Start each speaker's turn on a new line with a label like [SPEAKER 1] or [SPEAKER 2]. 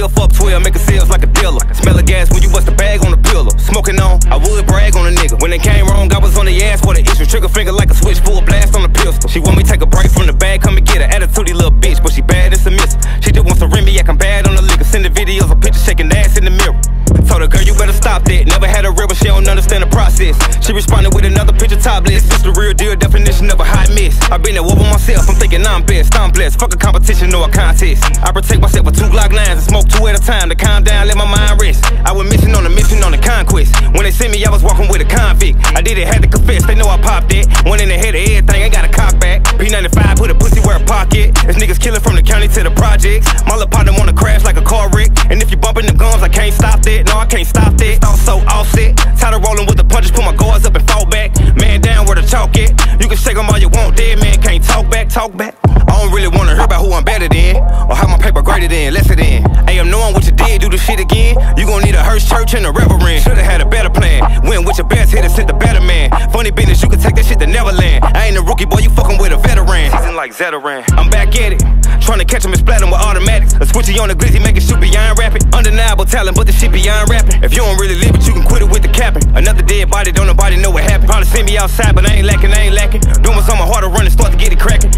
[SPEAKER 1] Still fuck 12, making sales like a dealer. Smell of gas when you bust a bag on the pillar. Smoking on, I would brag on a nigga. When it came wrong, I was on the ass for the issue. Trigger finger like a switch, full blast on the pistol. She want me take a break from the bag, come and get her. Attitude, little bitch, but she bad and submissive. She just wants to ring me, acting bad on the liquor. Sending videos of pictures, shaking ass in the mirror. Told her, girl, you better stop that. Never had a real, but she don't understand the process. She responded with another picture topless. This the real deal definition of i been at war with myself, I'm thinking I'm best, I'm blessed. Fuck a competition or a contest. I protect myself with two Glock 9s and smoke two at a time to calm down, let my mind rest. I was missing on a mission on the conquest. When they sent me, I was walking with a convict. I did it, had to confess, they know I popped it. One in the head of everything, ain't got a cock back. P95, put a pussy where a pocket. This niggas killing from the county to the projects. My little partner wanna crash like a car wreck. And if you bumping the guns, I can't stop that. No, I can't stop that. Thought so offset. Tired of rolling with the punches, put my guards up and fall back. Man down where the chalk at. You shake them all you want, dead man can't talk back, talk back. I don't really wanna hear about who I'm better than, or how my paper graded than, lesser than. Hey, I'm knowing what you did, do the shit again. You gon' need a hearse church and a reverend. Should've had a better plan. Went with your best hitter, sent the better man. Funny business, you can take that shit to Neverland. I ain't a rookie, boy, you fucking with a veteran. Season like Zeteran. I'm back at it. Trying to catch him and splat him with automatics. A switchy on the glizzy, making shoot beyond rapping. Undeniable talent, but the shit beyond rapping. If you don't really live it, you can quit it with the capping. Another dead body, don't nobody know what send me outside, but I ain't lacking, I ain't lacking. Doing what's on my heart, running, start to get it cracking.